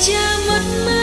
cha mất mắt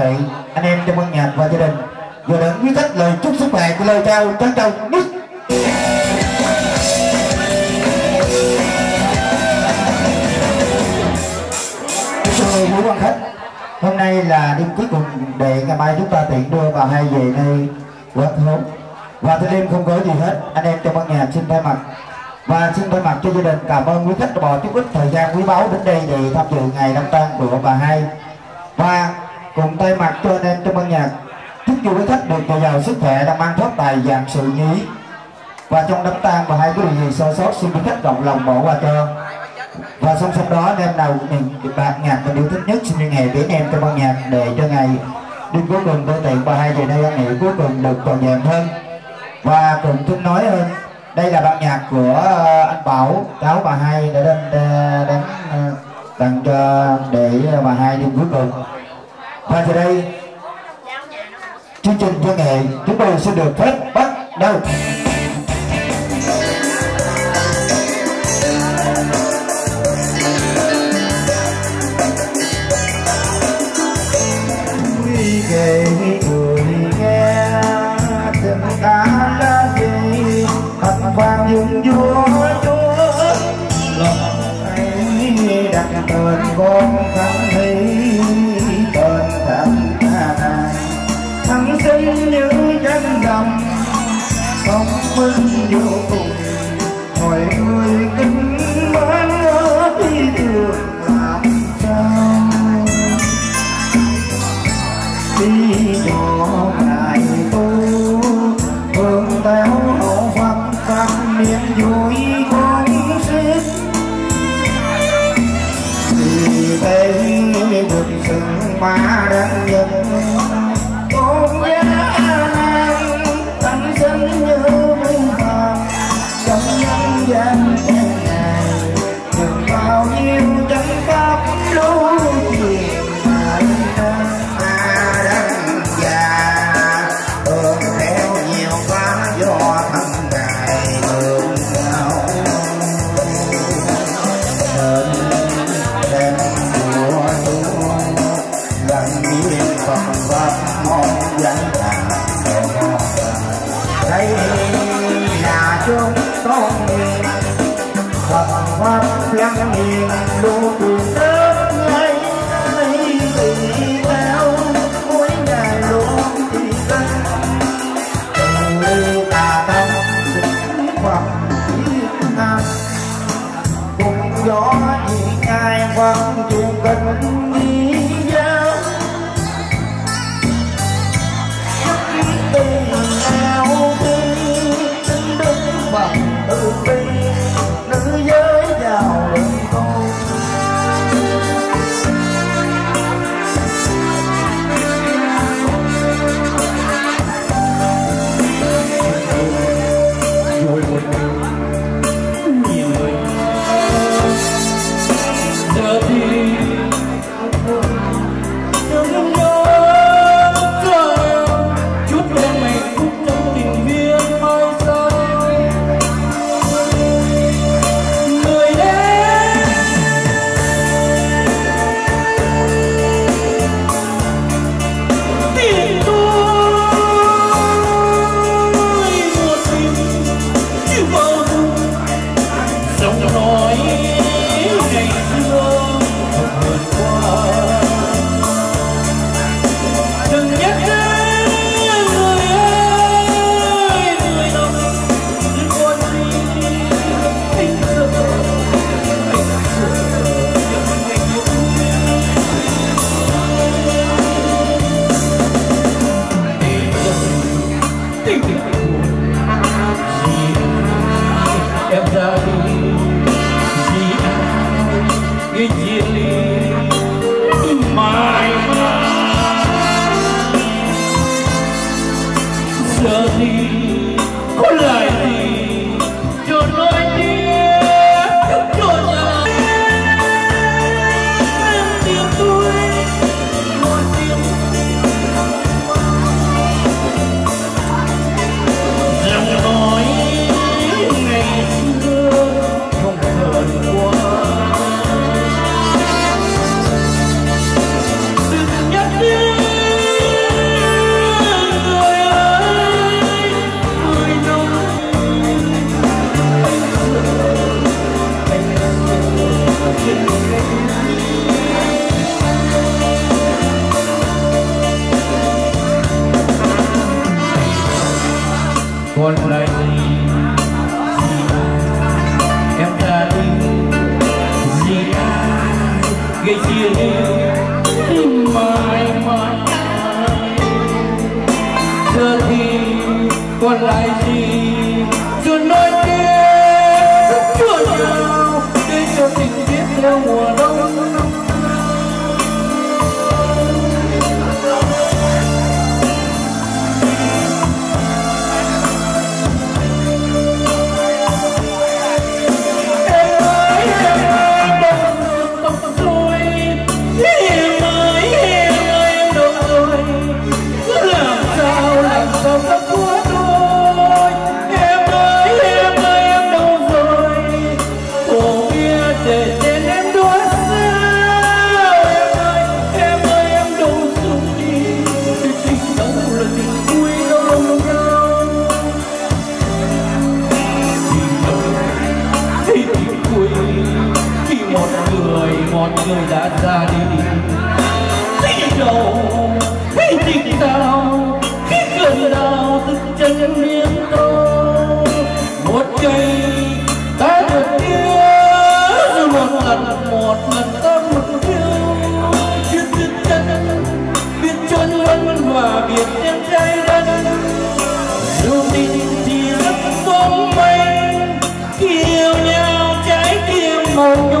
thể anh em trong ban nhạc và gia đình, vừa đến quý khách lời chúc sức khỏe của lời chào trân trọng nhất. Thưa quý quan khách, hôm nay là đêm cuối cùng để ngày mai chúng ta tiện đưa bà hai về nơi quán home và tới đêm không có gì hết, anh em trong ban nhạc xin thay mặt. Và xin thay mặt cho gia đình, cảm ơn quý khách đã bỏ chút ít thời gian quý báu đến đây để tham dự ngày đám tang của bà hai. Và cùng tay mặt cho anh em trong ban nhạc. Chúc cho quý khách được dồi dào sức khỏe làm mang thoát tài dạng sự nhí. Và trong đám tang và hai cái điều gì sơ sót xin quý khách rộng lòng bỏ qua cho. Và song song đó anh em nào mình bạc nhạc mình yêu thích nhất xin liên hệ đến em trong ban nhạc để cho ngày đêm cuối cùng tôi tiện và hai giờ đây anh nghỉ cuối cùng được toàn vẹn hơn. Và cùng xin nói hơn đây là ban nhạc của ờ, anh Bảo cháu bà hai đã đến ờ, đến tặng cho để bà hai đêm cuối cùng và giờ đây, chương trình văn nghệ chúng tôi sẽ được phép bắt đầu. Kể người nghe tình ta đã đi thật vang dung vua chúa. Lòng ấy đặt tên con thằng thi quên vô cùng hỏi người kính mến ở đi đường làm sao đi cho ngài tu hương téo hậu phật tăng niềm vui con sức vì tên quần sừng ma đang nhận sang phật cánh giờ thì con gì em ta đi, gì gây chia ly mãi mãi giờ thì còn lại gì, chưa nói tiếng. Chưa nhau, để cho tình biết theo mùa đông. Oh.